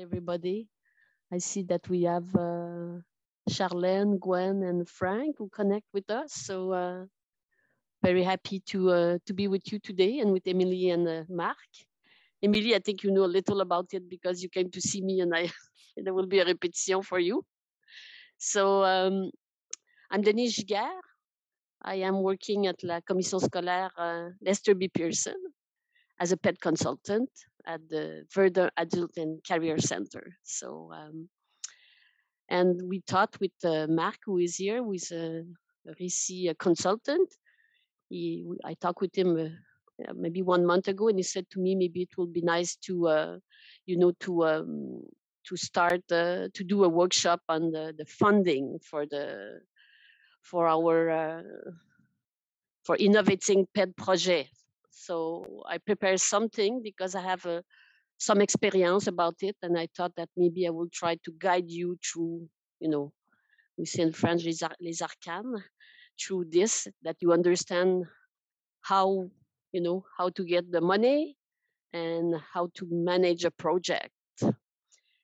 Everybody. I see that we have uh, Charlene, Gwen, and Frank who connect with us. So uh, very happy to uh, to be with you today and with Emily and uh, Mark. Emily, I think you know a little about it because you came to see me and I there will be a repetition for you. So um, I'm Denise Giguère. I am working at La Commission Scolaire uh, Lester B. Pearson as a ped consultant at the Further Adult and Career Center. So, um, and we talked with uh, Mark, who is here, who is a, a RÉCIT consultant. He, I talked with him uh, maybe one month ago, and he said to me, maybe it will be nice to, uh, you know, to um, to start uh, to do a workshop on the, the funding for the for our uh, for innovating ped project so I prepared something because I have a, uh, some experience about it, and I thought that maybe I will try to guide you through, you know, we say in French les, les arcanes, through this, that you understand how, you know, how to get the money and how to manage a project.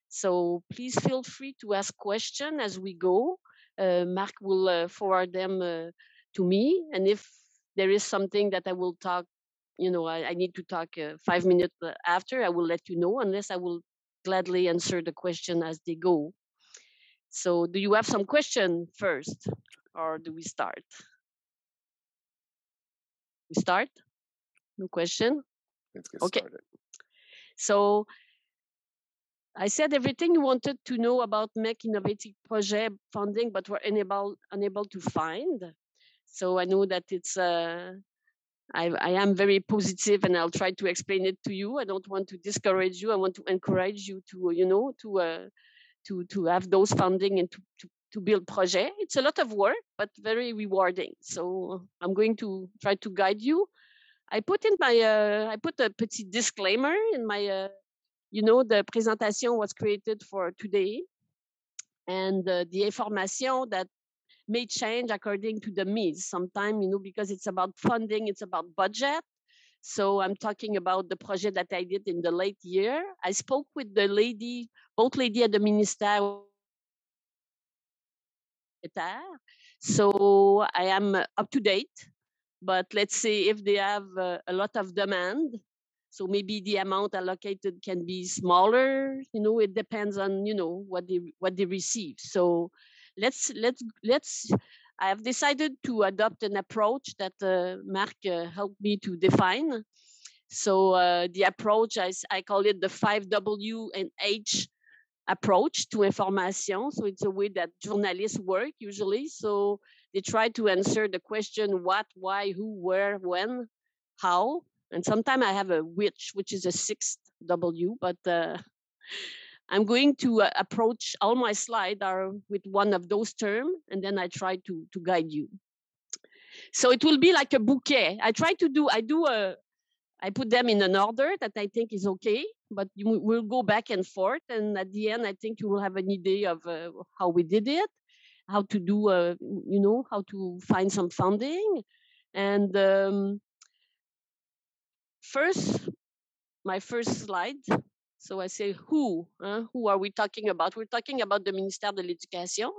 So please feel free to ask questions as we go. Uh, Mark will uh, forward them uh, to me, and if there is something that I will talk you know, I, I need to talk uh, five minutes uh, after, I will let you know, unless I will gladly answer the question as they go. So do you have some question first or do we start? We start? No question? Let's get okay. started. So I said everything you wanted to know about MEQ Innovative Project funding, but were unable, unable to find. So I know that it's uh, I, I, am very positive and I'll try to explain it to you. I don't want to discourage you. I want to encourage you to, you know, to uh, to to have those funding and to, to, to build project. It's a lot of work, but very rewarding. So I'm going to try to guide you. I put in my uh, I put a petit disclaimer in my uh, you know the presentation was created for today and uh, the information that may change according to the needs. Sometimes, you know, because it's about funding, it's about budget. So I'm talking about the project that I did in the late year. I spoke with the lady, both lady at the minister. So I am up to date, but let's say if they have a lot of demand, so maybe the amount allocated can be smaller. You know, it depends on you know what they what they receive. So let's let's let's I have decided to adopt an approach that uh, Mark uh, helped me to define. So uh, the approach, I, I call it the five W and H approach to information. So it's a way that journalists work usually. So they try to answer the question what, why, who, where, when, how. And sometimes I have a which, which is a sixth W, but uh, I'm going to uh, approach all my slides are with one of those terms, and then I try to, to guide you. So it will be like a bouquet. I try to do, I do a, I put them in an order that I think is okay, but you, we'll go back and forth. And at the end, I think you will have an idea of uh, how we did it, how to do, uh, you know, how to find some funding. And um, first, my first slide so I say, who? Uh, who are we talking about? We're talking about the Ministère de l'Éducation.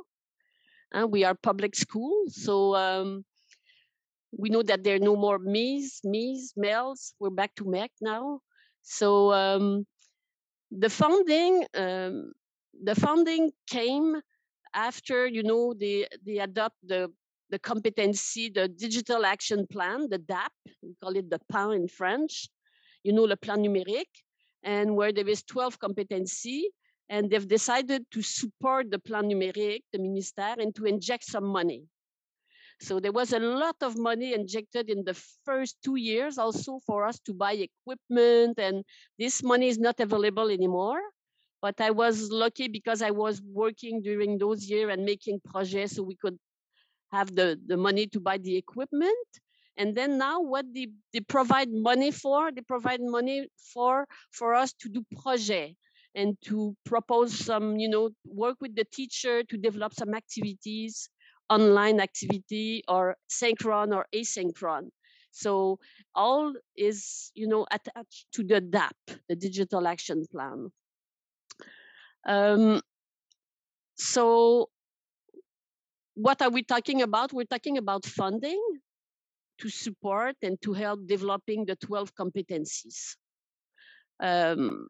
Uh, we are public school, so um, we know that there are no more me's, me's, males. We're back to MEQ now. So um, the funding, um, the funding came after you know they they adopt the the competency, the digital action plan, the DAP. We call it the PAN in French. You know, le plan numérique and where there is 12 competency and they've decided to support the plan numérique, the ministère, and to inject some money. So there was a lot of money injected in the first two years also for us to buy equipment and this money is not available anymore. But I was lucky because I was working during those years and making projects so we could have the, the money to buy the equipment. And then now what they, they provide money for, they provide money for, for us to do project and to propose some, you know, work with the teacher to develop some activities, online activity or synchron or asynchron. So all is, you know, attached to the DAP, the Digital Action Plan. Um, so what are we talking about? We're talking about funding to support and to help developing the 12 competencies. Um,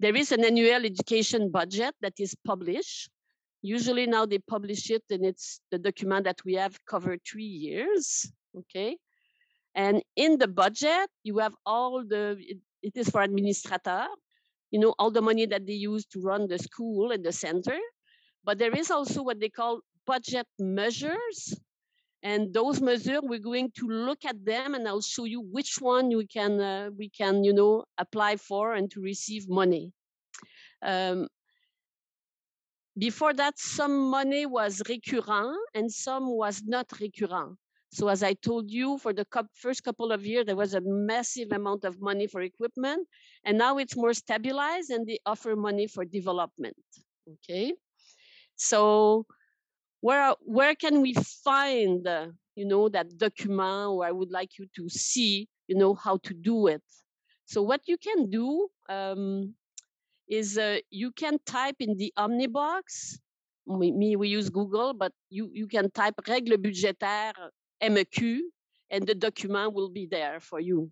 there is an annual education budget that is published. Usually now they publish it and it's the document that we have covered three years, okay? And in the budget, you have all the, it, it is for administrator, you know, all the money that they use to run the school and the center. But there is also what they call budget measures. And those measures, we're going to look at them and I'll show you which one we can, uh, we can, you know, apply for and to receive money. Um, before that, some money was recurrent and some was not recurrent. So as I told you, for the first couple of years, there was a massive amount of money for equipment, and now it's more stabilized and they offer money for development, okay? So where, where can we find, uh, you know, that document where I would like you to see, you know, how to do it? So what you can do um, is uh, you can type in the Omnibox, me, me, we use Google, but you, you can type règles budgétaires MEQ, and the document will be there for you.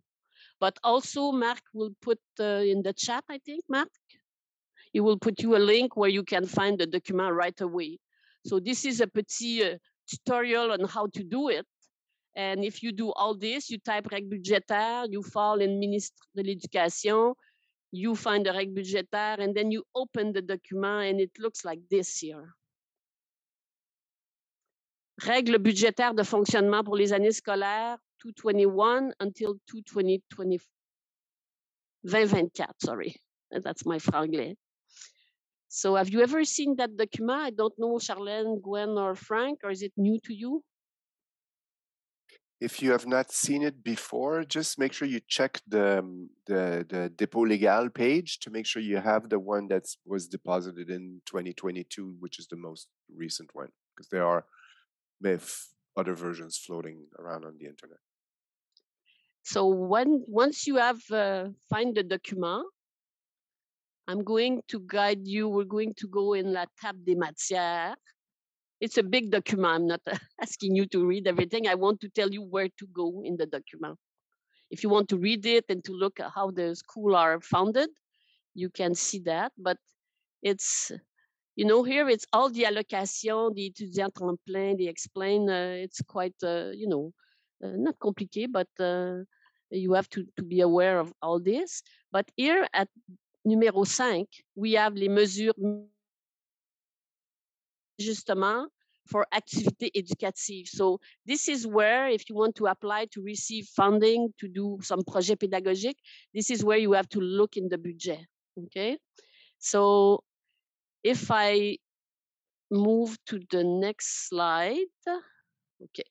But also, Mark will put uh, in the chat, I think, Mark, he will put you a link where you can find the document right away. So this is a petit uh, tutorial on how to do it. And if you do all this, you type règle budgétaire, you fall in Ministre de l'Éducation, you find the règle budgétaire, and then you open the document and it looks like this here. Règles budgétaires de fonctionnement pour les années scolaires 2021 until 2020, 2024, sorry. That's my franglais. So have you ever seen that document? I don't know, Charlene, Gwen, or Frank, or is it new to you? If you have not seen it before, just make sure you check the um, the, the Depot Legal page to make sure you have the one that was deposited in 2022, which is the most recent one, because there are other versions floating around on the internet. So when once you have uh, find the document, I'm going to guide you. We're going to go in la table des matières. It's a big document. I'm not asking you to read everything. I want to tell you where to go in the document. If you want to read it and to look at how the school are founded, you can see that. But it's you know, here it's all the allocation, the étudiants tremplin, they explain, uh, it's quite, uh, you know, uh, not complicated, but uh, you have to, to be aware of all this. But here at numéro 5, we have les mesures justement for activité éducative. So this is where if you want to apply to receive funding to do some projet pédagogique, this is where you have to look in the budget, okay? So if I move to the next slide, okay.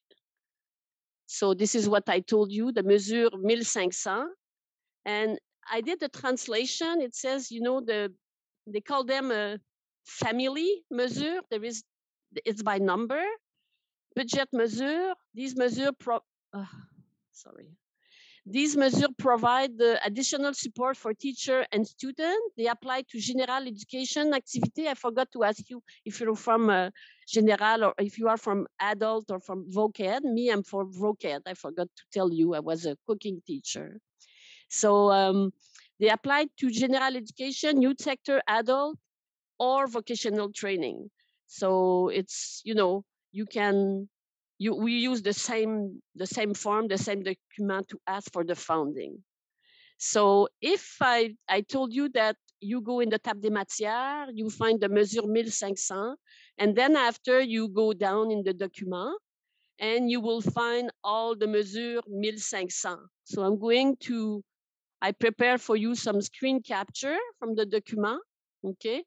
So this is what I told you, the mesure 1500. And I did the translation. It says, you know, the they call them a family mesure. There is, it's by number. Budget mesure. These mesure, pro, sorry, these measures provide the additional support for teacher and student. They apply to general education activity. I forgot to ask you if you're from uh, general or if you are from adult or from VOCED. Me, I'm from VOCED. I forgot to tell you I was a cooking teacher. So um, they apply to general education, youth sector, adult, or vocational training. So it's, you know, you can you, we use the same, the same form, the same document to ask for the funding. So if I, I told you that you go in the table des matières, you find the mesure 1500, and then after you go down in the document, and you will find all the mesure 1500. So I'm going to, I prepare for you some screen capture from the document, okay?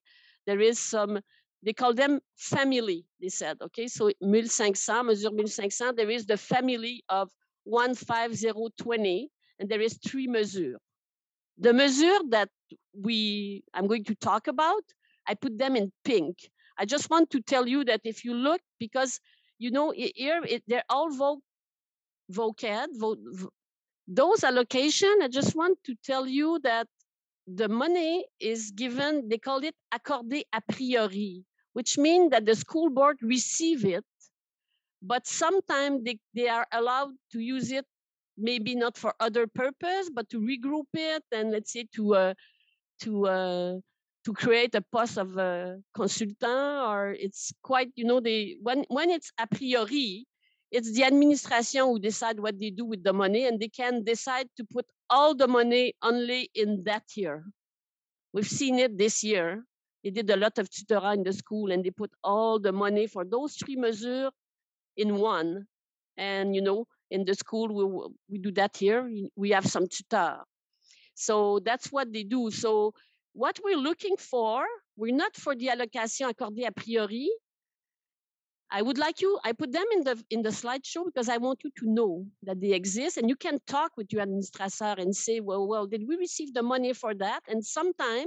There is some they call them family, they said, okay? So 1500, mesure 1500, there is the family of 15020, and there is three mesures. The measure that we, I'm going to talk about, I put them in pink. I just want to tell you that if you look, because you know, here it, they're all vo vocad, vo, vo, those allocation, I just want to tell you that the money is given, they call it accordé a priori, which means that the school board receive it, but sometimes they, they are allowed to use it, maybe not for other purpose, but to regroup it and let's say to uh, to uh, to create a post of a consultant, or it's quite, you know, they when when it's a priori, it's the administration who decide what they do with the money, and they can decide to put all the money only in that year. We've seen it this year. They did a lot of tutorat in the school, and they put all the money for those three measures in one. And you know, in the school, we we do that here. We have some tutor. So that's what they do. So what we're looking for, we're not for the allocation accordée a priori, I would like you, I put them in the in the slideshow because I want you to know that they exist and you can talk with your administrator and say, well, well, did we receive the money for that? And sometime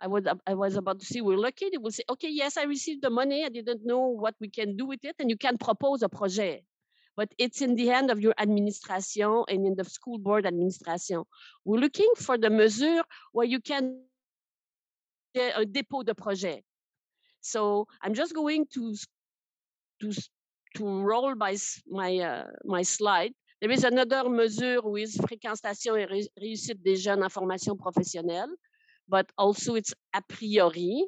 I was I was about to say we're lucky, they will say, okay, yes, I received the money. I didn't know what we can do with it, and you can propose a project. But it's in the hand of your administration and in the school board administration. We're looking for the mesure where you can a dépôt de projet. So I'm just going to to, to roll my, my, uh, my slide. There is another measure with fréquentation et réussite des jeunes en formation professionnelle, but also it's a priori.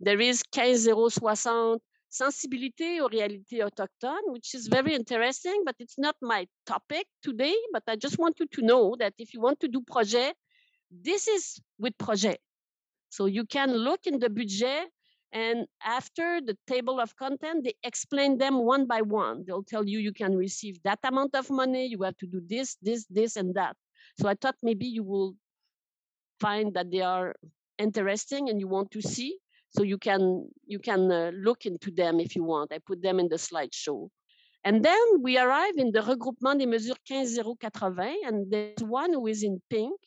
There is 15060 sensibilité aux réalités autochtones, which is very interesting, but it's not my topic today. But I just want you to know that if you want to do project, this is with project. So you can look in the budget and after the table of content, they explain them one by one. They'll tell you you can receive that amount of money, you have to do this, this, this, and that. So I thought maybe you will find that they are interesting and you want to see. So you can you can uh, look into them if you want. I put them in the slideshow. And then we arrive in the regroupement des mesures 15080, and there's one who is in pink.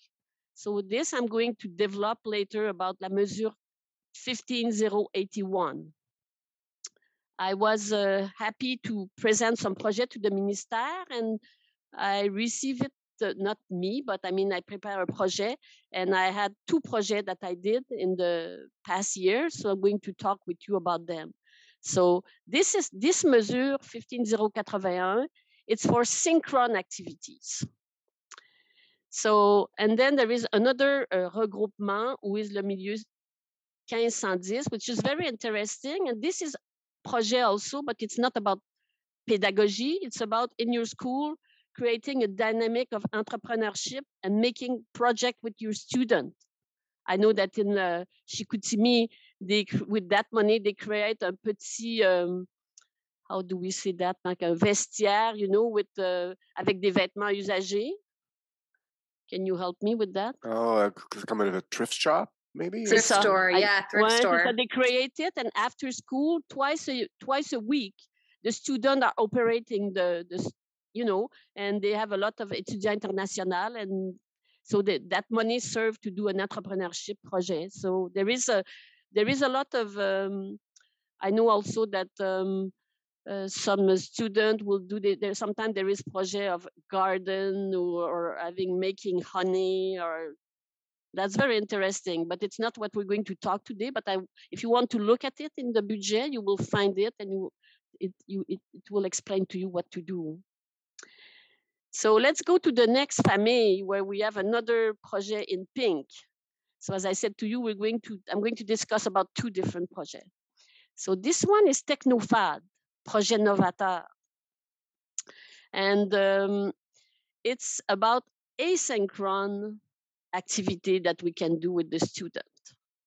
So this I'm going to develop later about la mesure 15081. I was uh, happy to present some project to the minister and I received it, uh, not me, but I mean, I prepare a project and I had two projects that I did in the past year. So I'm going to talk with you about them. So this is this mesure 15081, it's for synchron activities. So, and then there is another uh, regroupement who is le milieu 1510, which is very interesting. And this is projet also, but it's not about pedagogy. It's about in your school, creating a dynamic of entrepreneurship and making project with your student. I know that in uh, they, with that money, they create a petit, um, how do we say that, like a vestiaire, you know, with, uh, avec des vêtements usagés. Can you help me with that? Oh, uh, kind of a thrift shop? Maybe thrift store I, yeah thrift store. So they create it and after school twice a twice a week the students are operating the the you know and they have a lot of étudiants international and so the, that money served to do an entrepreneurship project. So there is a there is a lot of um, i know also that um, uh, some student will do the, there sometimes there is project of garden or, or having making honey or that's very interesting, but it's not what we're going to talk today. But I, if you want to look at it in the budget, you will find it and you, it, you, it, it will explain to you what to do. So let's go to the next family where we have another project in pink. So as I said to you, we're going to, I'm going to discuss about two different projects. So this one is Technofad, Projet Novateur. And um, it's about asynchron activity that we can do with the student.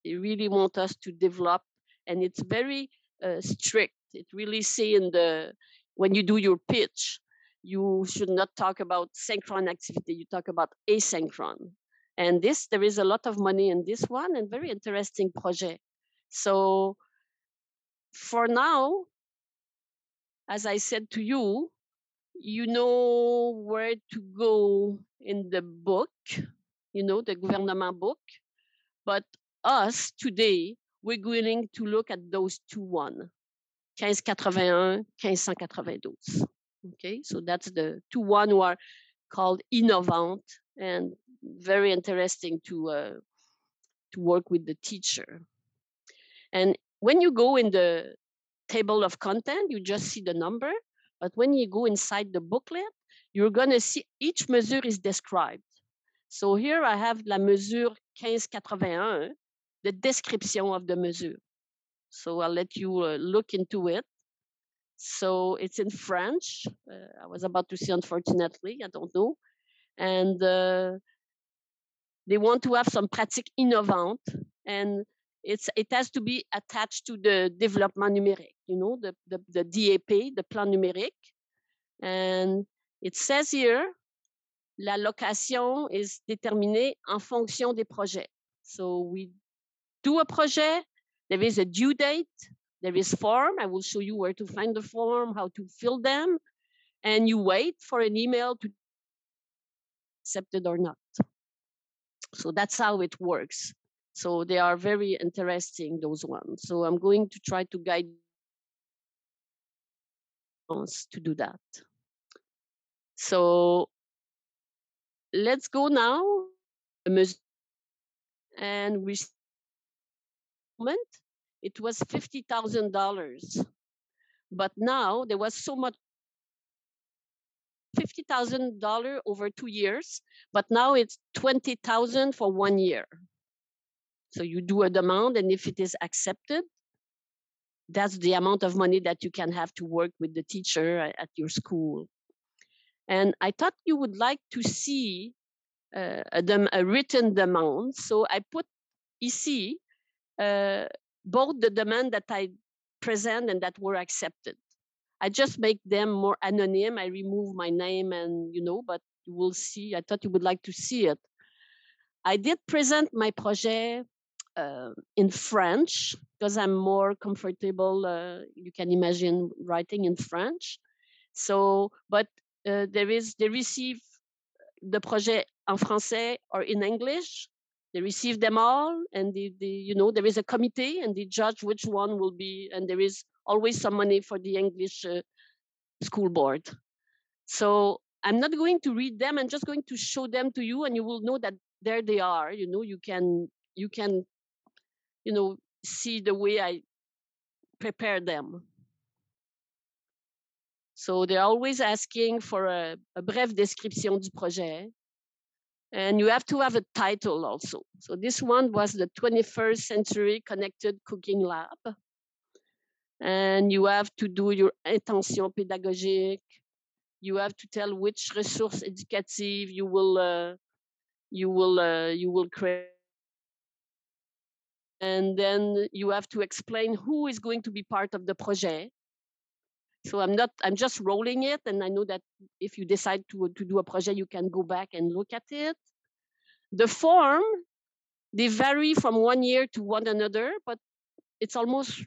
They really want us to develop, and it's very uh, strict. It really say in the when you do your pitch, you should not talk about synchron activity. You talk about asynchron. And this, there is a lot of money in this one, and very interesting project. So for now, as I said to you, you know where to go in the book you know, the gouvernement book. But us today, we're willing to look at those two one, 1581, 1592. Okay, so that's the two one who are called innovant and very interesting to uh, to work with the teacher. And when you go in the table of content, you just see the number. But when you go inside the booklet, you're going to see each measure is described. So here I have la mesure 1581, the description of the mesure. So I'll let you uh, look into it. So it's in French. Uh, I was about to say, unfortunately, I don't know. And uh, they want to have some pratique innovante, and it's it has to be attached to the développement numérique, you know, the, the, the DAP, the plan numérique. And it says here, la location is déterminée en fonction des projets. So we do a project, there is a due date, there is form. I will show you where to find the form, how to fill them, and you wait for an email to accepted or not. So that's how it works. So they are very interesting, those ones. So I'm going to try to guide us to do that. So let's go now. And we moment it was fifty thousand dollars, but now there was so much fifty thousand dollar over two years, but now it's twenty thousand for one year. So you do a demand, and if it is accepted, that's the amount of money that you can have to work with the teacher at your school. And I thought you would like to see uh, a, dem- a, written demand. So I put ici uh, both the demand that I present and that were accepted. I just make them more anonymous. I remove my name and, you know, but you will see. I thought you would like to see it. I did present my project uh, in French because I'm more comfortable. Uh, you can imagine writing in French. So, but uh, there is they receive the project en français or in English. They receive them all, and the, the you know there is a committee, and they judge which one will be. And there is always some money for the English uh, school board. So I'm not going to read them. I'm just going to show them to you, and you will know that there they are. You know, you can you can you know, see the way I prepare them. So they're always asking for a, a description du projet. And you have to have a title also. So this one was the 21st Century Connected Cooking Lab. And you have to do your intention pédagogique. You have to tell which resource educative you will uh, you will uh, you will create and then you have to explain who is going to be part of the project. So I'm not, I'm just rolling it. And I know that if you decide to, to do a project, you can go back and look at it. The form, they vary from one year to one another, but it's almost,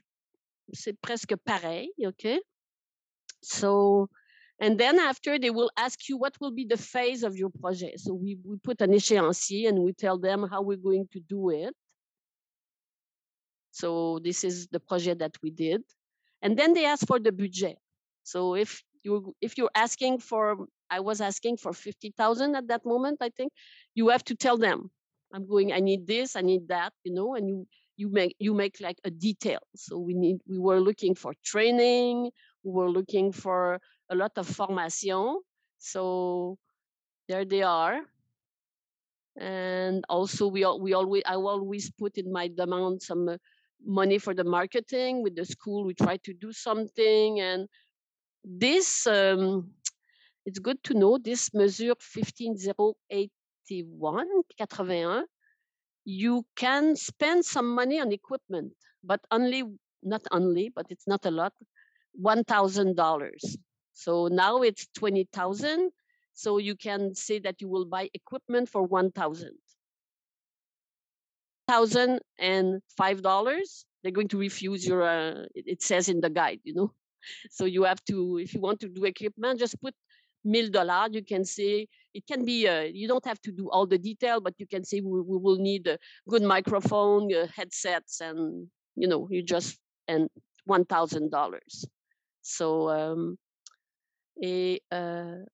c'est presque pareil, okay? So, and then after they will ask you what will be the phase of your project. So we, we put an échéancier and we tell them how we're going to do it. So this is the project that we did. And then they ask for the budget. So if you if you're asking for, I was asking for 50,000 at that moment, I think, you have to tell them, I'm going, I need this, I need that, you know, and you you make you make like a detail. So we need we were looking for training, we were looking for a lot of formation. So there they are. And also we all we always I always put in my demand some uh, money for the marketing with the school. We try to do something. And this, um, it's good to know, this measure 15081, 81, you can spend some money on equipment, but only, not only, but it's not a lot, $1,000. So now it's 20,000. So you can say that you will buy equipment for 1,000 thousand and five dollars, they're going to refuse your. Uh, it says in the guide, you know. So you have to, if you want to do equipment, just put mille dollars. You can say it can be. Uh, you don't have to do all the detail, but you can say we, we will need a good microphone, uh, headsets, and you know, you just and one thousand dollars. So um, a, uh,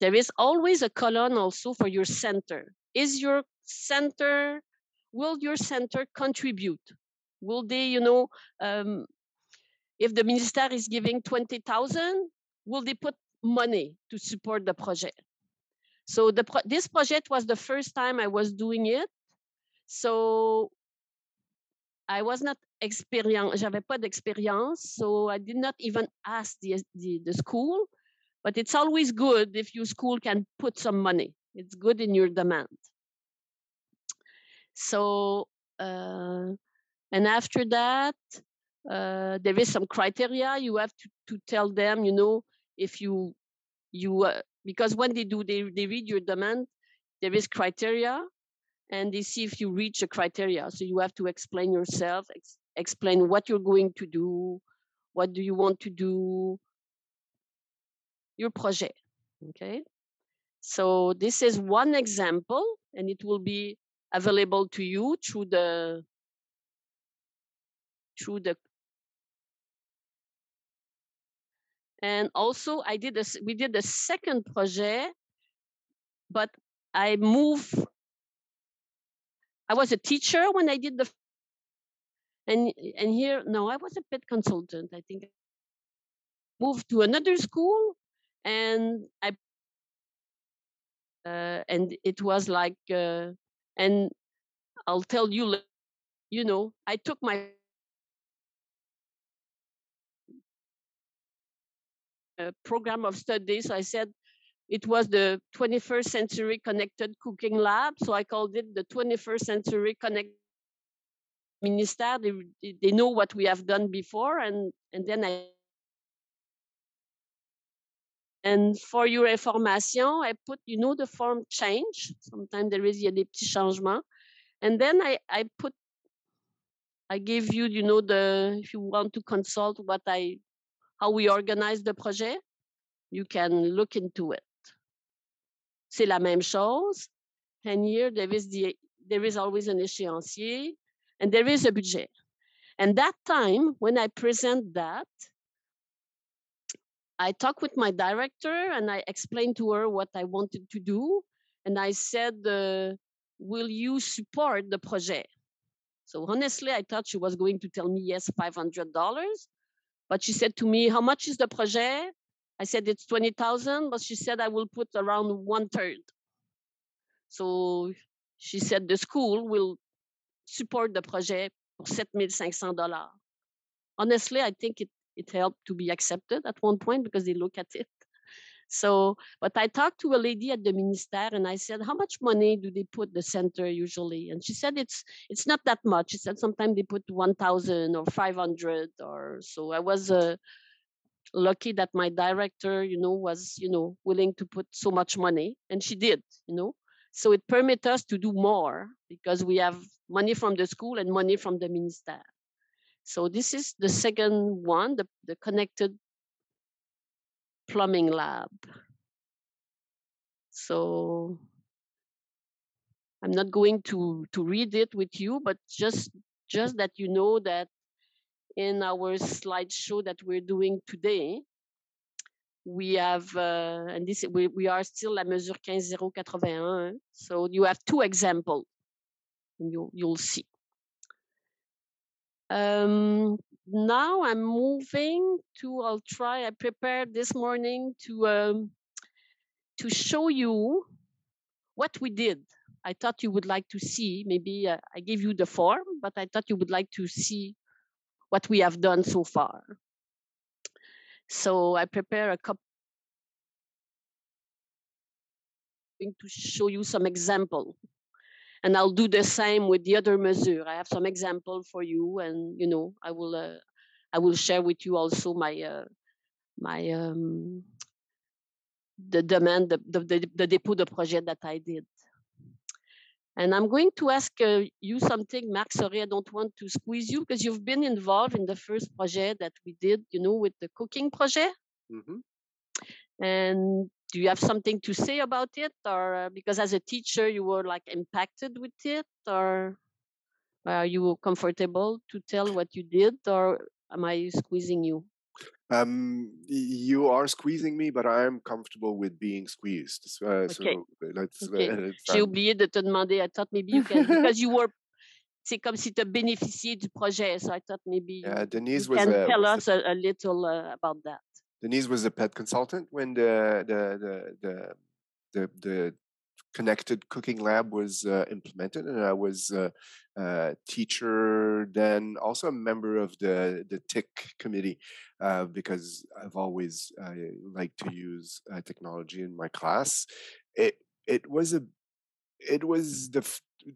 there is always a column also for your center. Is your center will your center contribute? Will they, you know, um, if the minister is giving 20,000, will they put money to support the project? So the pro this project was the first time I was doing it. So I was not experienced, j'avais pas d'expérience, so I did not even ask the, the, the school, but it's always good if your school can put some money. It's good in your demand. So, uh, and after that, uh, there is some criteria you have to, to tell them, you know, if you, you, uh, because when they do, they, they read your demand, there is criteria and they see if you reach the criteria. So you have to explain yourself, ex explain what you're going to do, what do you want to do, your project, okay? So this is one example and it will be available to you through the through the and also I did this we did a second project but I moved I was a teacher when I did the and and here no I was a ped consultant I think. Moved to another school and I uh, and it was like uh, and I'll tell you you know I took my program of study so I said it was the 21st century connected cooking lab. So I called it the 21st century connected minister. They, they know what we have done before. And, and then I, and for your information, I put, you know, the form change. Sometimes there is a des petits changements. And then I, I put, I give you, you know, the, if you want to consult what I, how we organize the project, you can look into it. c'est la même chose. And here there is, the, there is always an échéancier and there is a budget. And that time, when I present that, I talked with my director and I explained to her what I wanted to do. And I said, uh, will you support the project? So honestly, I thought she was going to tell me yes, $500. But she said to me, how much is the project? I said it's 20,000, but she said I will put around one third. So she said the school will support the project for $7,500. Honestly, I think it, it helped to be accepted at one point because they look at it. So, but I talked to a lady at the minister and I said, how much money do they put the center usually? And she said, it's, it's not that much. She said, sometimes they put 1,000 or 500 or so. I was, uh, lucky that my director, you know, was, you know, willing to put so much money and she did, you know. So it permit us to do more because we have money from the school and money from the minister. So this is the second one, the, the connected plumbing lab. So I'm not going to, to read it with you, but just, just that you know that in our slideshow that we're doing today, we have, uh, and this we, we are still la mesure 15081. So you have two examples. and You, you'll see. Um, now I'm moving to, I'll try, I prepared this morning to, um, to show you what we did. I thought you would like to see, maybe uh, I gave you the form, but I thought you would like to see what we have done so far. So I prepare a couple Going to show you some example. And I'll do the same with the other measure. I have some example for you, and you know, I will uh, I will share with you also my uh, my um, the demand the, the, the, the dépôt de projet that I did. And I'm going to ask uh, you something, Marc. Sorry, I don't want to squeeze you because you've been involved in the first project that we did, you know, with the cooking project. Mm-hmm. And do you have something to say about it, or uh, because as a teacher you were like impacted with it, or are you comfortable to tell what you did, or am I squeezing you? Um, you are squeezing me, but I am comfortable with being squeezed. Uh, okay. So let's. Okay. Uh, J'ai oublié de te demander. I thought maybe you can because you were c'est comme si tu as bénéficié du projet. So I thought maybe Yeah, Denise you was can a, tell was us a, a little uh, about that. Denise was a ped consultant when the the the the the, the connected cooking lab was uh, implemented, and I was a, a teacher then, also a member of the the TIC committee uh, because I've always uh, liked to use uh, technology in my class. It it was a it was the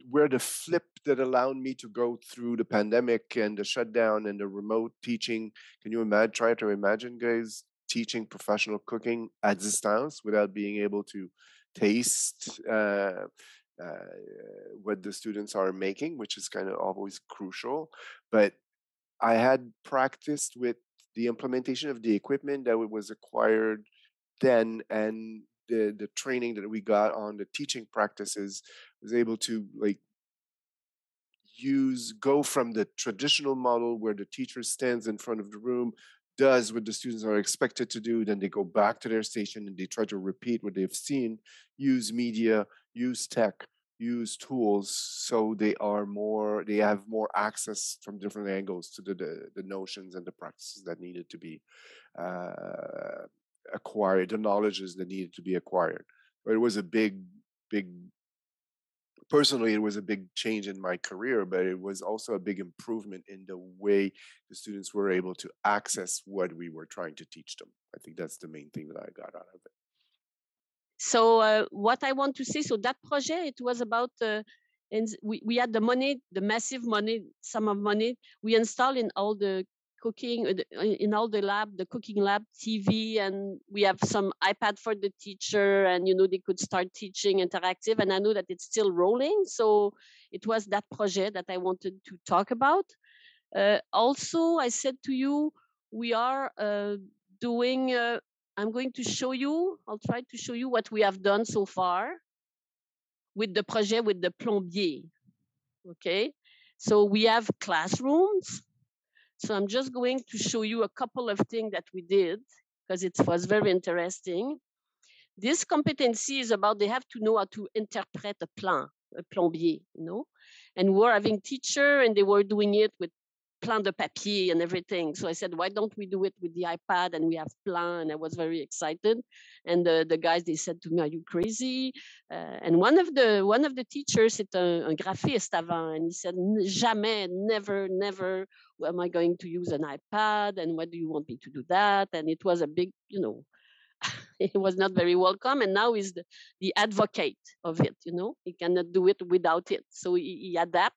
where the flip that allowed me to go through the pandemic and the shutdown and the remote teaching. Can you imagine? Try to imagine, guys, teaching professional cooking at distance without being able to taste uh, uh, what the students are making, which is kind of always crucial. But I had practiced with the implementation of the equipment that was acquired then and the the training that we got on the teaching practices was able to like use go from the traditional model where the teacher stands in front of the room does what the students are expected to do then they go back to their station and they try to repeat what they've seen use media use tech use tools so they are more they have more access from different angles to the the, the notions and the practices that needed to be uh, acquired the knowledges that needed to be acquired. But it was a big big personally it was a big change in my career but it was also a big improvement in the way the students were able to access what we were trying to teach them. I think that's the main thing that i got out of it. So uh, what i want to say so that project it was about uh, and we, we had the money the massive money sum of money we installed in all the cooking uh, in all the lab the cooking lab tv and we have some ipad for the teacher and you know they could start teaching interactive and i know that it's still rolling so it was that project that i wanted to talk about. Uh, also i said to you we are uh, doing uh, i'm going to show you i'll try to show you what we have done so far with the project with the plombier okay? So we have classrooms so I'm just going to show you a couple of things that we did because it was very interesting. This competency is about they have to know how to interpret a plan, a plombier, you know. And we're having teacher and they were doing it with plan de papier and everything. So I said, why don't we do it with the iPad? And we have plan. And I was very excited. And the, the guys, they said to me, are you crazy? Uh, and one of the one of the teachers, c'est un, un graphiste avant, and he said, jamais, never, never am I going to use an iPad? And what do you want me to do that? And it was a big, you know, he was not very welcome and now he's the, the advocate of it you know he cannot do it without it so he, he adapt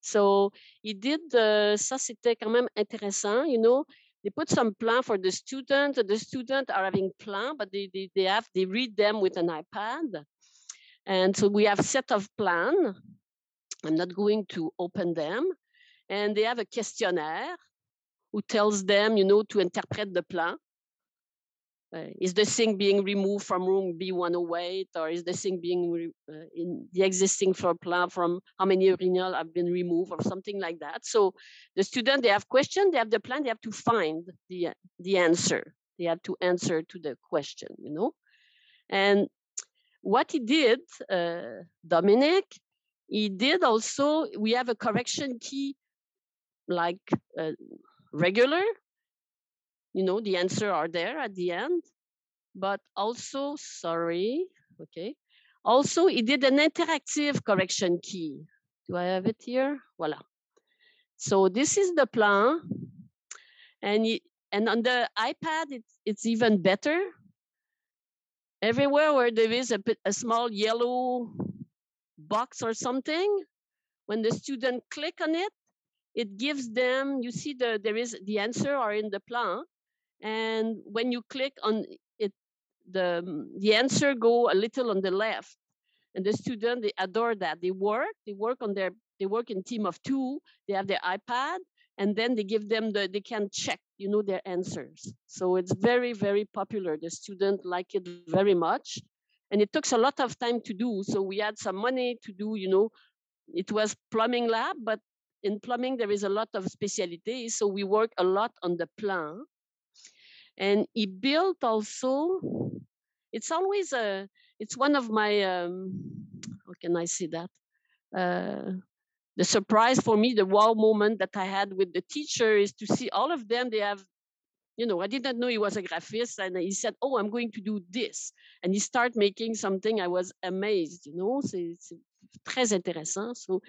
so he did uh, ça c'était quand même intéressant you know. They put some plan for the student the student are having plan but they, they, they have they read them with an ipad. And so we have set of plan. I'm not going to open them. And they have a questionnaire who tells them you know to interpret the plan uh, is the sink being removed from room B108 or is the sink being re- uh, in the existing floor plan from how many urinal have been removed or something like that. So the student, they have question, they have the plan, they have to find the, the answer. They have to answer to the question, you know. And what he did, uh, Dominic, he did also, we have a correction key like uh, regular you know the answer are there at the end. But also sorry okay. Also he did an interactive correction key. Do i have it here? Voila. So this is the plan. And it, and on the ipad it's, it's even better. Everywhere where there is a, a small yellow box or something when the student click on it it gives them you see the there is the answer are in the plan and when you click on it the mm, the answer go a little on the left. And the student they adore that. They work they work on their they work in team of two. They have their ipad and then they give them the they can check you know their answers. So it's very very popular. The student like it very much. And it took a lot of time to do. So we had some money to do you know. It was plumbing lab but in plumbing there is a lot of specialties so we work a lot on the plan and he built also it's always a it's one of my um how can i say that uh, the surprise for me, the wow moment that I had with the teacher is to see all of them, they have, you know, I did not know he was a graphist. And he said, oh, I'm going to do this. And he started making something. I was amazed, you know, so it's très intéressant. So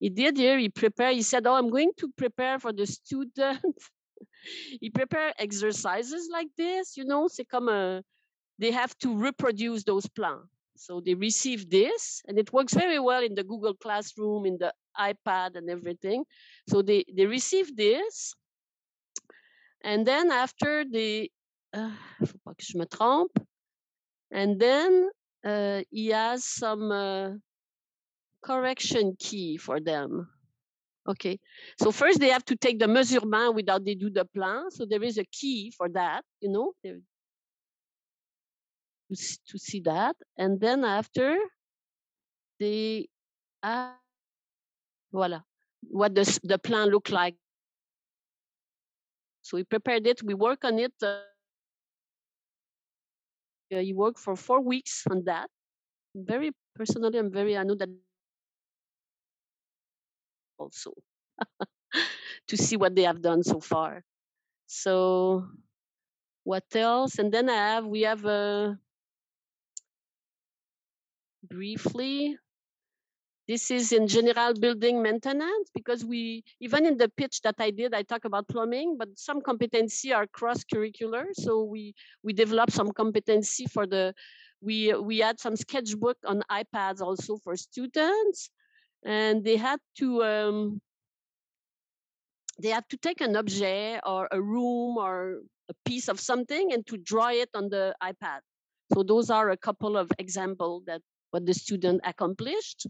he did here, he prepared, he said, oh, I'm going to prepare for the student. he prepared exercises like this, you know, c'est comme they have to reproduce those plans. So they receive this, and it works very well in the Google Classroom, in the iPad, and everything. So they, they receive this, and then after the, uh, faut pas que je me trompe, and then uh, he has some uh, correction key for them. Okay, so first they have to take the measurement without they do the plan. So there is a key for that, you know, to, to see that. And then after, they, uh, voila, what does the plan look like. So we prepared it, we work on it. Uh, you work for four weeks on that. Very personally, I'm very, I know that also to see what they have done so far. So what else? And then I have, we have a, briefly. This is in general building maintenance because we, even in the pitch that I did, I talk about plumbing, but some competency are cross-curricular. So we, we develop some competency for the, we, we had some sketchbook on iPads also for students and they had to, um, they had to take an object or a room or a piece of something and to draw it on the iPad. So those are a couple of examples that what the student accomplished.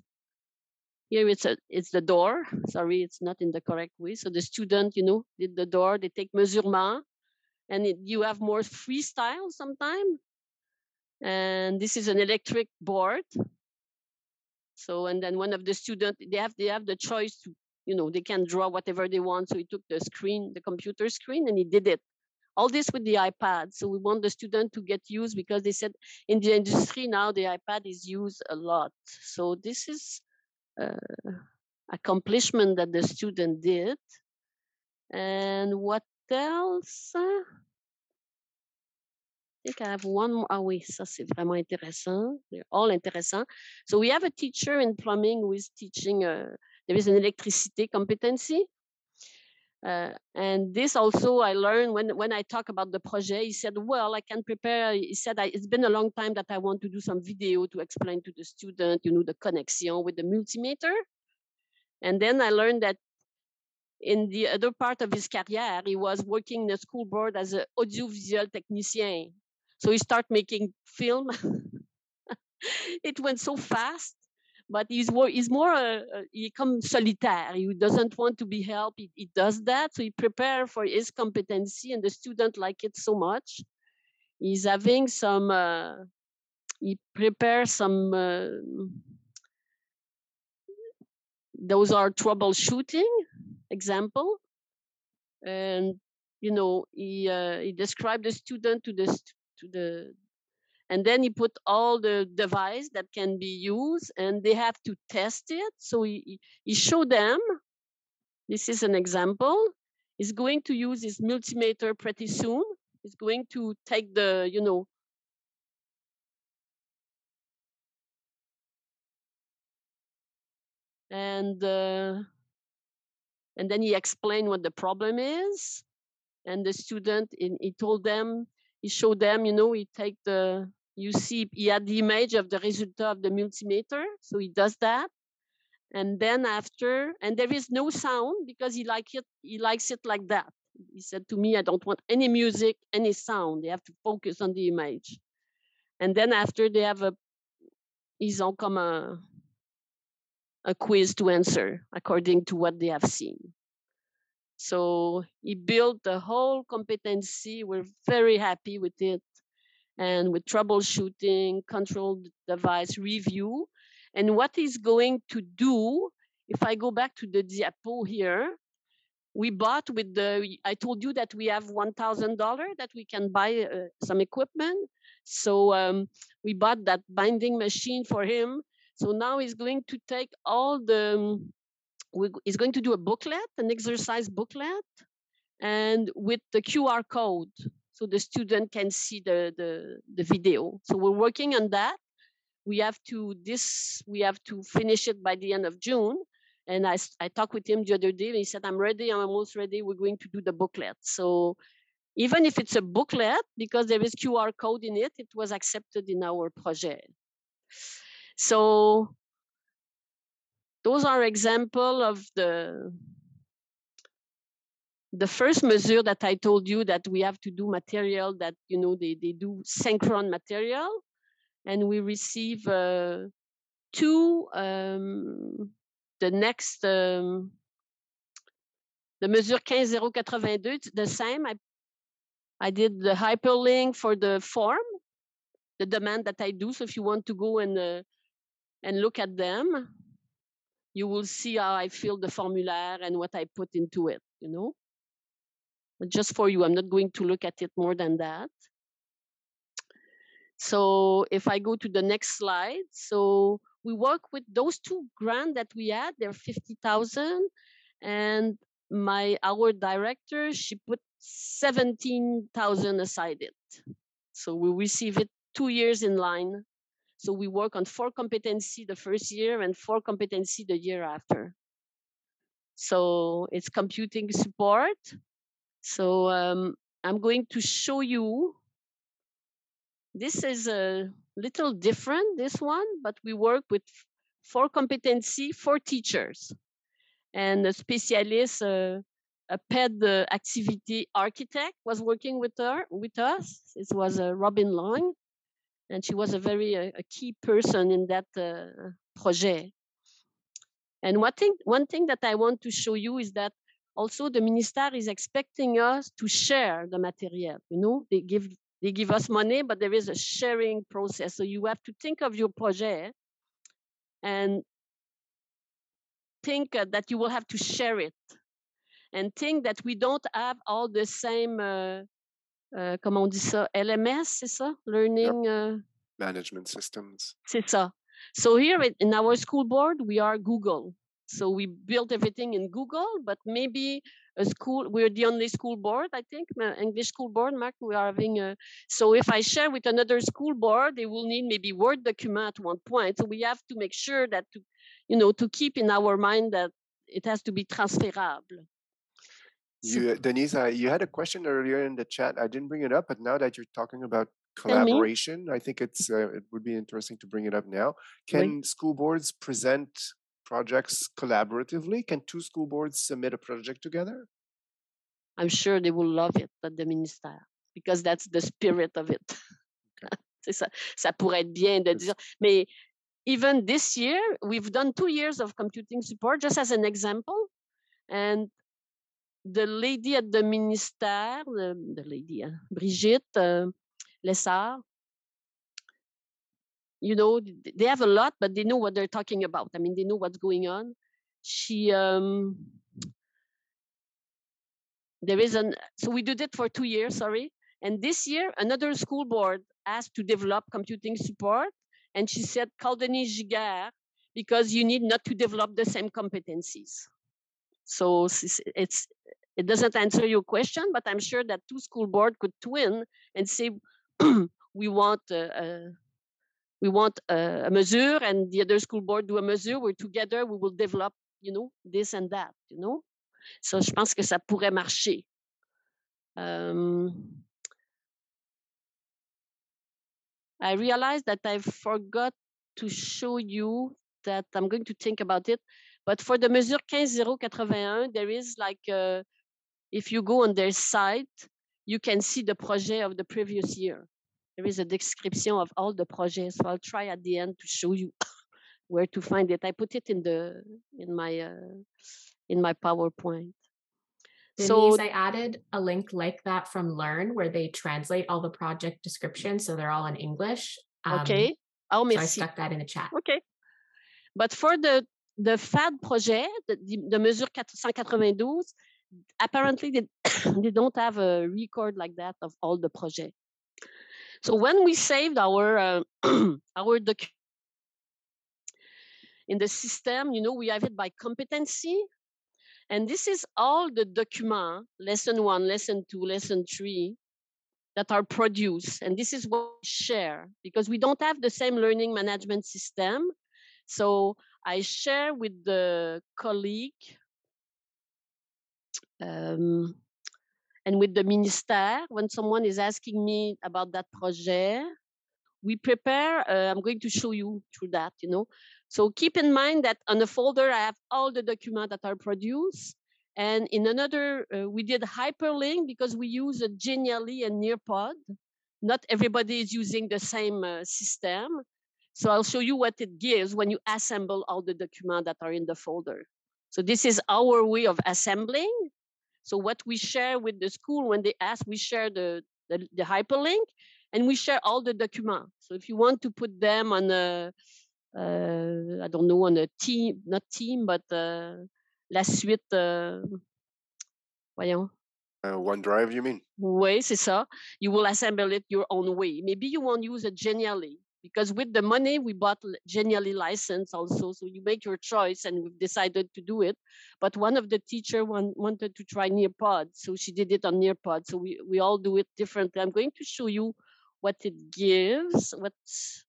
Here it's a, it's the door. Sorry, it's not in the correct way. So the student, you know, did the door. They take measurement, and it, you have more freestyle sometimes. And this is an electric board. So and then one of the students they have they have the choice to you know they can draw whatever they want. So he took the screen, the computer screen, and he did it all this with the iPad. So we want the student to get used because they said in the industry now the iPad is used a lot. So this is uh, accomplishment that the student did. And what else? I think I have one more. Ah oui, ça c'est vraiment intéressant. They're all intéressant. So we have a teacher in plumbing who is teaching, uh, there is an electricity competency. Uh, and this also I learned when, when I talk about the project, he said, well, I can prepare, he said, it's been a long time that I want to do some video to explain to the student, you know, the connection with the multimeter. And then I learned that in the other part of his career, he was working in a school board as an audiovisual technician. So he started making film. it went so fast but he's he's more uh, uh, he comes solitaire. He doesn't want to be helped. He, he, does that. So he prepare for his competency and the student like it so much. He's having some uh, he prepares some uh, those are troubleshooting example. And you know he uh, he described the student to the to the and then he put all the device that can be used and they have to test it. So he, he showed them, this is an example. He's going to use his multimeter pretty soon. He's going to take the, you know, and uh, and then he explained what the problem is and the student in, he told them he showed them you know he take the you see he had the image of the result of the multimeter so he does that. And then after and there is no sound because he like it he likes it like that. He said to me i don't want any music any sound. They have to focus on the image. And then after they have a ils ont comme a, a quiz to answer according to what they have seen so he built the whole competency we're very happy with it and with troubleshooting, control device review. And what is going to do, if I go back to the diapo here, we bought with the, I told you that we have $1,000 that we can buy uh, some equipment. So um, we bought that binding machine for him. So now he's going to take all the, we, is going to do a booklet, an exercise booklet, and with the QR code, so the student can see the, the, the video. So we're working on that. We have to this we have to finish it by the end of June. And I, I talked with him the other day and he said, I'm ready, I'm almost ready. We're going to do the booklet. So even if it's a booklet, because there is QR code in it, it was accepted in our project. So those are example of the the first measure that I told you that we have to do material that you know they, they do synchron material. And we receive uh, two um, the next um, the mesure 15082 the same. I I did the hyperlink for the form the demand that I do. So if you want to go and uh, and look at them you will see how I fill the formulaire and what I put into it, you know. But just for you, I'm not going to look at it more than that. So if I go to the next slide, so we work with those two grants that we had, they're 50,000 and my our director, she put 17,000 aside it. So we receive it two years in line so we work on four competency the first year and four competency the year after. So it's computing support. So um, I'm going to show you. This is a little different, this one, but we work with four competency, four teachers. And a specialist, uh, a PED uh, activity architect was working with her, with us. It was uh, Robin Long and she was a very uh, a key person in that uh, project. And one thing, one thing that I want to show you is that also the minister is expecting us to share the material. You know, they give they give us money, but there is a sharing process. So you have to think of your project and think uh, that you will have to share it and think that we don't have all the same uh, euh, comment on dit ça, LMS, c'est ça? Learning. Yep. Uh, Management systems. C'est ça. So here in our school board, we are Google. So we built everything in Google, but maybe a school, we're the only school board, I think, English school board, Mark, we are having a, so if I share with another school board, they will need maybe Word document at one point. So we have to make sure that, to, you know, to keep in our mind that it has to be transferable. You, Denise, you had a question earlier in the chat. I didn't bring it up, but now that you're talking about collaboration, I think it's uh, it would be interesting to bring it up now. Can school boards present projects collaboratively? Can two school boards submit a project together? I'm sure they will love it at the minister because that's the spirit of it. Okay. ça, ça pourrait être bien de dire, mais even this year, we've done two years of computing support, just as an example. And the lady at the ministère, the, the lady, uh, Brigitte uh, Lessard, you know, they have a lot, but they know what they're talking about. I mean, they know what's going on. She, um, there is an, so we did it for two years, sorry. And this year, another school board asked to develop computing support. And she said, call Denise Giguère because you need not to develop the same competencies. So it's it doesn't answer your question, but I'm sure that two school board could twin and say we want a, we want a, a mesure, and the other school board do a measure. We're together. We will develop, you know, this and that. You know, so je pense que ça pourrait marcher. Um, I realized that I forgot to show you that I'm going to think about it. But for the mesure 15081, there is like a, if you go on their site, you can see the project of the previous year. There is a description of all the projects. So I'll try at the end to show you where to find it. I put it in the in my uh, in my PowerPoint. Denise, so I added a link like that from Learn where they translate all the project descriptions, so they're all in English. Um, okay. Oh, so I stuck that in the chat. Okay. But for the the FAD project, the, the mesure 492, apparently they, they don't have a record like that of all the project. So when we saved our uh, our doc in the system, you know, we have it by competency. And this is all the document, lesson one, lesson two, lesson three, that are produced. And this is what we share because we don't have the same learning management system. So I share with the colleague um, and with the minister when someone is asking me about that project. We prepare, uh, I'm going to show you through that, you know. So keep in mind that on the folder, I have all the documents that are produced. And in another, uh, we did hyperlink because we use a Genially and Nearpod. Not everybody is using the same uh, system. So I'll show you what it gives when you assemble all the documents that are in the folder. So this is our way of assembling. So what we share with the school when they ask, we share the, the, the hyperlink and we share all the documents. So if you want to put them on a, uh, I don't know, on a team, not team, but uh, la suite, uh, voyons. Uh, OneDrive, you mean? Oui, c'est ça. You will assemble it your own way. Maybe you won't use a Genially because with the money we bought Genially license also. So you make your choice, and we've decided to do it. But one of the teacher want, wanted to try Nearpod, so she did it on Nearpod. So we we all do it differently. I'm going to show you what it gives. What's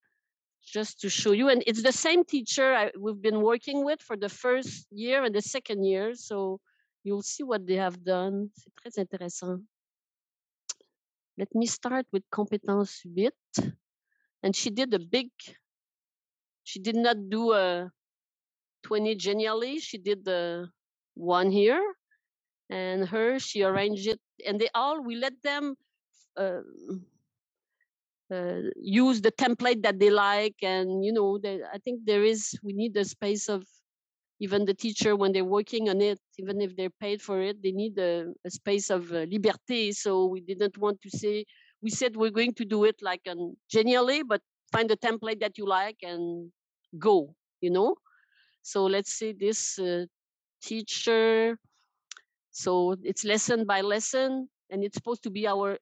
just to show you. And it's the same teacher I, we've been working with for the first year and the second year. So you'll see what they have done. C'est très intéressant. Let me start with compétence 8. And she did a big, she did not do a 20 genially. She did the one here. And her, she arranged it. And they all, we let them uh, uh, use the template that they like and you know they, i think there is we need a space of even the teacher when they're working on it even if they're paid for it they need a, a space of uh, liberté so we didn't want to say we said we're going to do it like um, genially but find a template that you like and go you know so let's say this uh, teacher so it's lesson by lesson and it's supposed to be our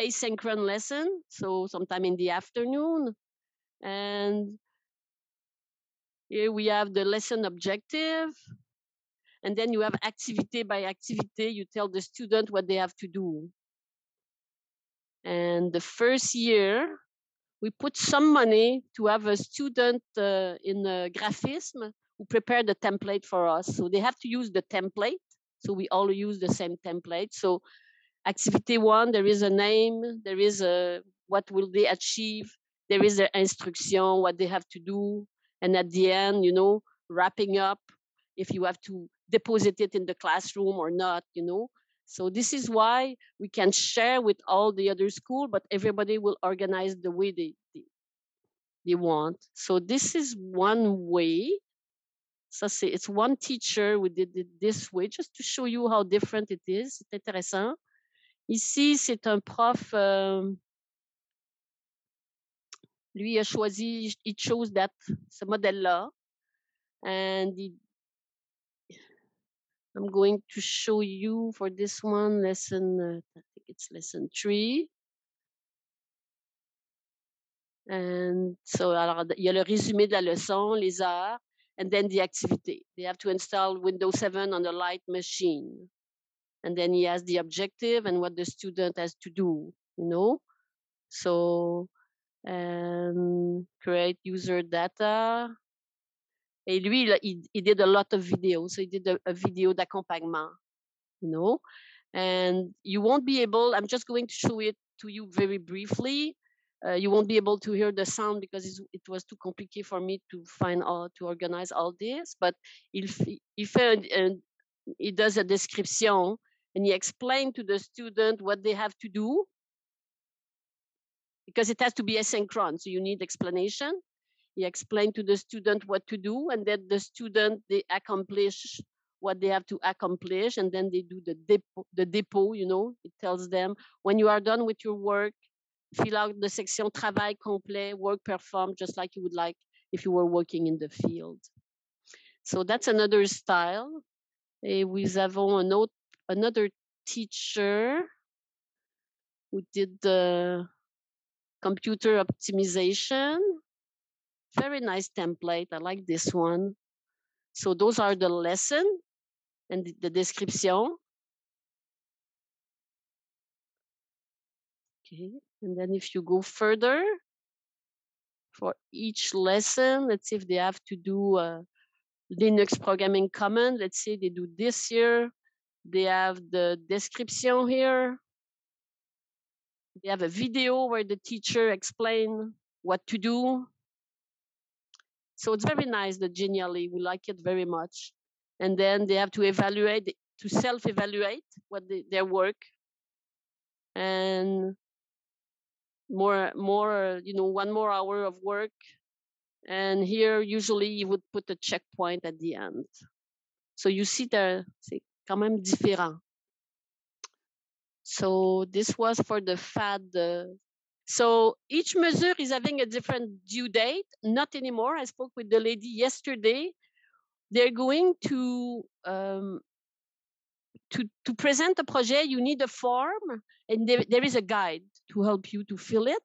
asynchronous lesson, so sometime in the afternoon. And here we have the lesson objective. And then you have activity by activity. You tell the student what they have to do. And the first year, we put some money to have a student uh, in uh, graphism who prepared the template for us. So they have to use the template. So we all use the same template. So activity one, there is a name, there is a what will they achieve, there is the instruction, what they have to do, and at the end, you know, wrapping up if you have to deposit it in the classroom or not, you know. So this is why we can share with all the other school, but everybody will organize the way they, they, they want. So this is one way. So c'est, it's one teacher who did it this way, just to show you how different it is. C'est intéressant. Ici, c'est un prof. Euh, lui a choisi, he chose that, ce modèle-là. And he, I'm going to show you for this one lesson, uh, I think it's lesson three. And so, alors, il y a le résumé de la leçon, les heures, and then the activity. They have to install Windows 7 on the light machine and then he has the objective and what the student has to do you know so um, create user data et lui he, he did a lot of videos. So he did a, a video d'accompagnement you know? And you won't be able i'm just going to show it to you very briefly. Uh, you won't be able to hear the sound because it was too complicated for me to find all to organize all this. But fait un, he does a description and he explained to the student what they have to do. Because it has to be asynchronous so you need explanation he explained to the student what to do and then the student they accomplish what they have to accomplish and then they do the depot the depot you know it tells them when you are done with your work fill out the section travail complet work performed just like you would like if you were working in the field. So that's another style. Eh, Et nous avons un autre another teacher who did the computer optimization Very nice template. I like this one. So those are the lesson and the, description. Okay, and then if you go further, for each lesson, let's see if they have to do a Linux programming command. Let's say they do this here. They have the description here. They have a video where the teacher explain what to do. So it's very nice, the Genially. We like it very much. And then they have to evaluate, to self-evaluate what they, their work. And more, more, you know, one more hour of work. And here, usually you would put a checkpoint at the end. So you see there, c'est quand même différent. So this was for the FAD so each mesure is having a different due date. Not anymore. I spoke with the lady yesterday. They're going to um, to to present a project. You need a form, and there, there is a guide to help you to fill it.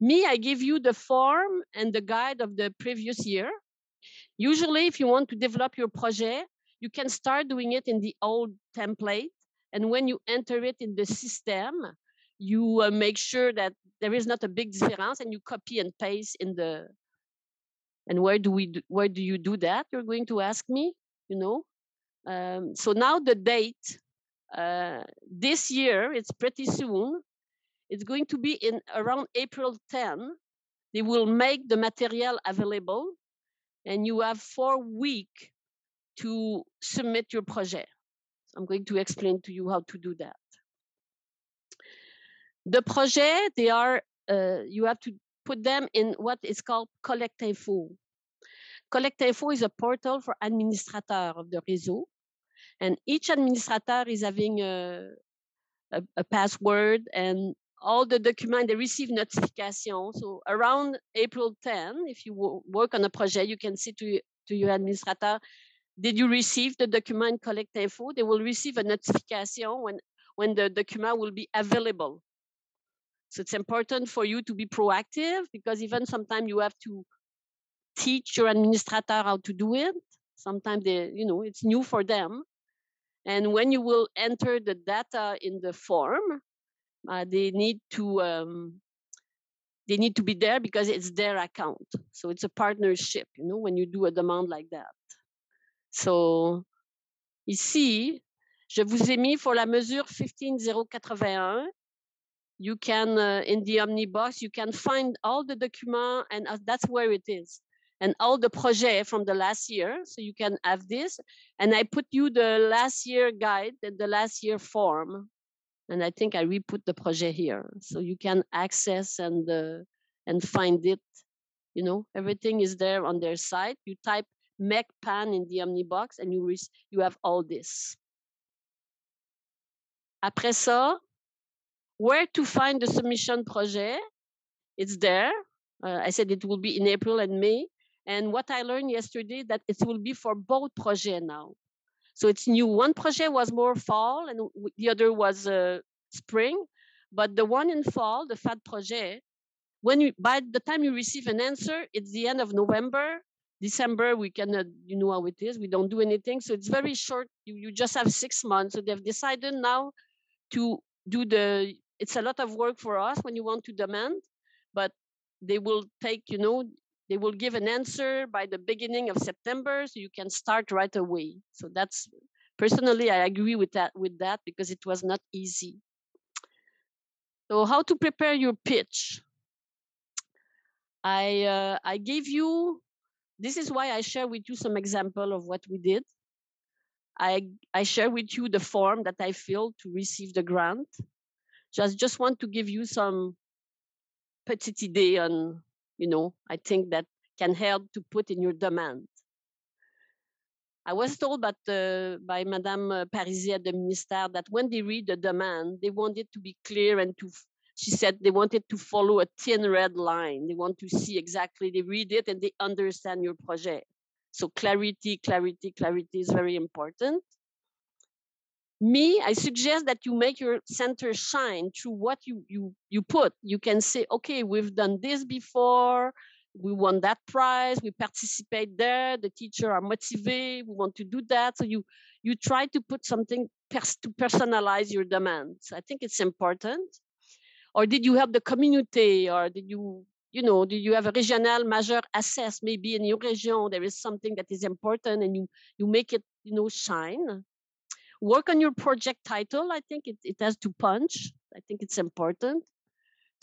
Me, I give you the form and the guide of the previous year. Usually, if you want to develop your project, you can start doing it in the old template. And when you enter it in the system, you uh, make sure that there is not a big difference and you copy and paste in the and where do we do, where do you do that you're going to ask me you know? Um, so now the date uh, this year it's pretty soon it's going to be in around april 10 they will make the material available and you have four weeks to submit your project i'm going to explain to you how to do that the project, they are, uh, you have to put them in what is called Collecte-Info. Collect Info is a portal for administrator of the réseau. And each administrator is having a, a, a password and all the documents, they receive notification. So around April 10, if you work on a project, you can say to, to your administrator, did you receive the document Collecte-Info? They will receive a notification when, when the document will be available so it's important for you to be proactive because even sometimes you have to teach your administrator how to do it. Sometimes they, you know, it's new for them. And when you will enter the data in the form, uh, they need to um, they need to be there because it's their account. So it's a partnership, you know, when you do a demand like that. So ici, je vous ai mis pour la mesure 15081 you can uh, in the omnibox you can find all the document and uh, that's where it is. And all the project from the last year so you can have this. And i put you the last year guide and the last year form. And i think i re-put the project here. So you can access and uh, and find it. You know everything is there on their site. You type mecpan in the omnibox and you you have all this. Après ça where to find the submission project. It's there. Uh, I said it will be in April and May. And what I learned yesterday that it will be for both projects now. So it's new. One project was more fall and the other was uh, spring. But the one in fall, the FAD project, when you by the time you receive an answer, it's the end of November. December, we cannot, you know how it is. We don't do anything. So it's very short. You, you just have six months. So they've decided now to do the it's a lot of work for us when you want to demand, but they will take, you know, they will give an answer by the beginning of September, so you can start right away. So that's personally, I agree with that with that because it was not easy. So how to prepare your pitch? I uh, I gave you. This is why I share with you some example of what we did. I I share with you the form that I filled to receive the grant. Just just want to give you some petite idée on, you know, I think that can help to put in your demand. I was told uh, by Madame uh, Parisi at the Ministère that when they read the demand, they want it to be clear and to, she said they wanted to follow a thin red line. They want to see exactly, they read it and they understand your project. So clarity, clarity, clarity is very important. Me, I suggest that you make your center shine through what you, you, you put. You can say, okay, we've done this before. we won that prize, we participate there, the teacher are motivated, we want to do that. So you you try to put something pers- to personalize your demands. I think it's important. Or did you help the community, or did you you know, do you have a regional major assess? Maybe in your region there is something that is important, and you you make it you know shine. Work on your project title. I think it, it has to punch. I think it's important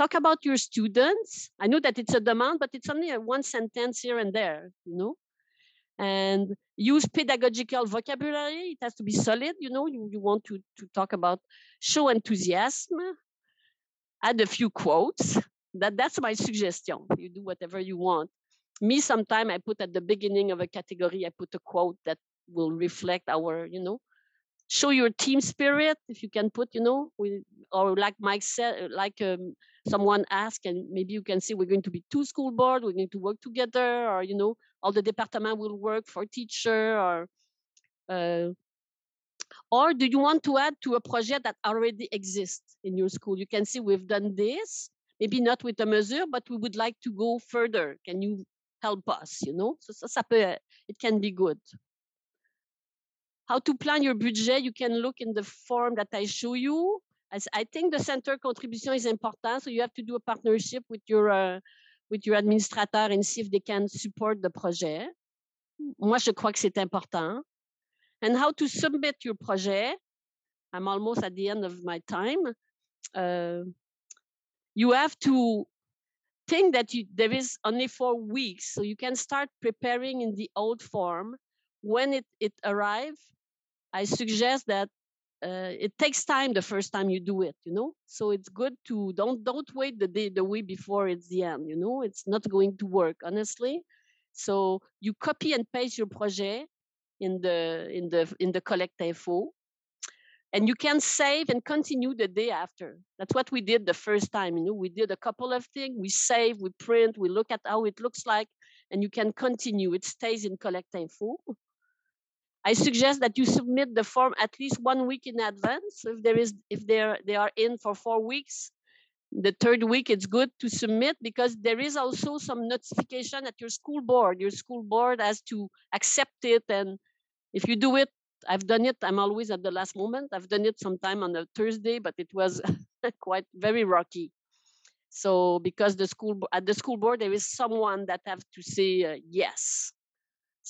talk about your students. I know that it's a demand, but it's only a one sentence here and there, you know. And use pedagogical vocabulary. It has to be solid, you know. You, you want to, to talk about show enthusiasm. Add a few quotes. That that's my suggestion. You do whatever you want. Me, sometimes I put at the beginning of a category, I put a quote that will reflect our, you know, show your team spirit if you can put you know we, or like mike said like um, someone ask and maybe you can see we're going to be two school board we're going to work together or you know all the department will work for teacher or uh, or do you want to add to a project that already exists in your school? You can see we've done this maybe not with a measure but we would like to go further. Can you help us you know? So, so ça peut, it can be good how to plan your budget you can look in the form that i show you As I think the center contribution is important. So you have to do a partnership with your uh, with your administrateur and see if they can support the projet. Moi, je crois que c'est important. And how to submit your project. I'm almost at the end of my time. Uh, you have to think that you, there is only four weeks, so you can start preparing in the old form. When it, it arrives, I suggest that uh, it takes time the first time you do it you know? So it's good to don't don't wait the day the week before it's the end you know? It's not going to work honestly. So you copy and paste your project in the in the in the Collecte-Info and you can save and continue the day after. That's what we did the first time you know? We did a couple of things we save we print we look at how it looks like and you can continue. It stays in Collecte-Info I suggest that you submit the form at least one week in advance. If there is, if they're they are in for four weeks, the third week it's good to submit because there is also some notification at your school board. Your school board has to accept it, and if you do it, I've done it. I'm always at the last moment. I've done it sometime on a Thursday, but it was quite very rocky. So because the school at the school board there is someone that have to say uh, yes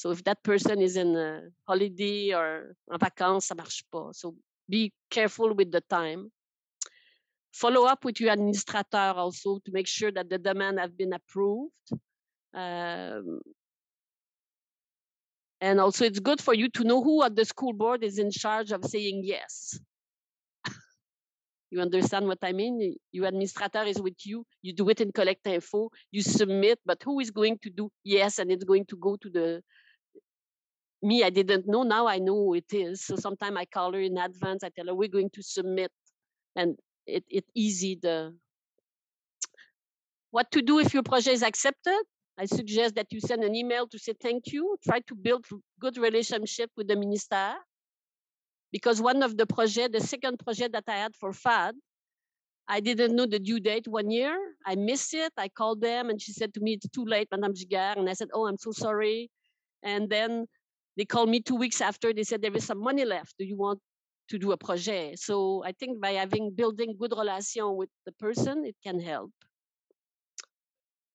so if that person is in a holiday or en vacances, ça marche pas. So be careful with the time. Follow up with your administrator also to make sure that the demand have been approved. Um, and also it's good for you to know who at the school board is in charge of saying yes. you understand what I mean? Your administrator is with you. You do it in Collecte-Info. You submit, but who is going to do yes? And it's going to go to the me, I didn't know. Now I know it is. So sometimes I call her in advance. I tell her we're going to submit, and it it easy the what to do if your project is accepted. I suggest that you send an email to say thank you. Try to build good relationship with the minister, because one of the project, the second project that I had for FAD, I didn't know the due date one year. I missed it. I called them and she said to me, it's too late, Madame Giguère. And I said, oh, I'm so sorry. And then they called me two weeks after. They said there is some money left. Do you want to do a project? So I think by having building good relation with the person, it can help.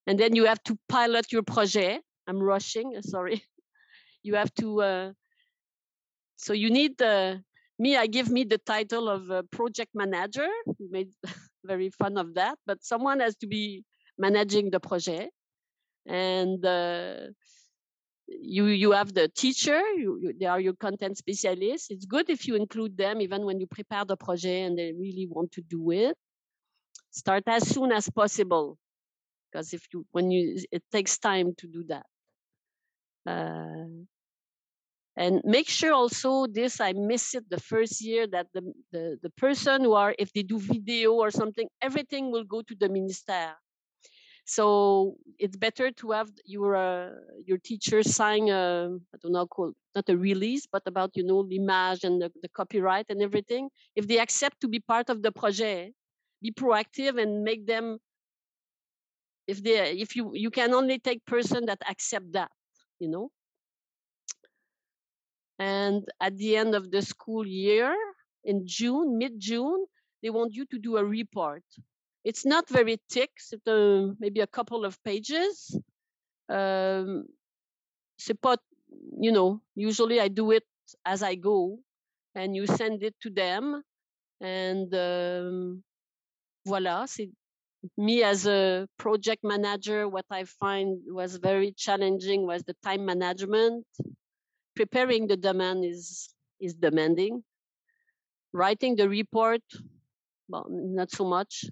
And then you have to pilot your project. I'm rushing. Sorry. You have to. Uh, so you need the me. I give me the title of project manager. We made very fun of that. But someone has to be managing the project, and. Uh, you you have the teacher you, you, they are your content specialists. It's good if you include them even when you prepare the project and they really want to do it. Start as soon as possible because if you when you it takes time to do that. Uh, and make sure also this i miss it the first year that the, the the person who are if they do video or something everything will go to the minister so it's better to have your uh, your teacher sign a I don't know not a release, but about you know the image and the, the copyright and everything. If they accept to be part of the project, be proactive and make them if they if you you can only take person that accept that you know and at the end of the school year in june mid june they want you to do a report it's not very thick it's uh, maybe a couple of pages um, you know usually i do it as i go and you send it to them and um, voila c'est me as a project manager, what I find was very challenging was the time management. Preparing the demand is is demanding. Writing the report, well, not so much.